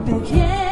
Begin.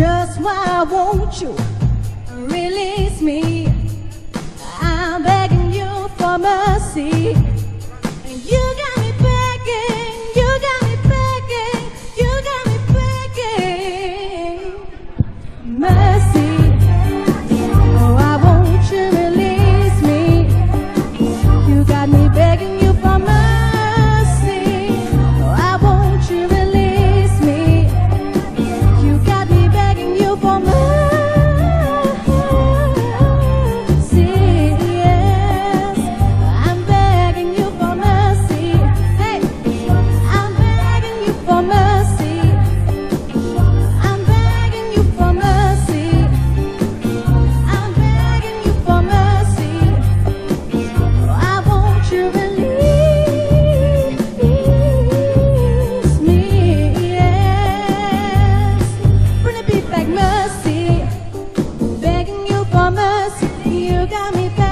Just why won't you release me? I'm begging you for mercy. you got me back.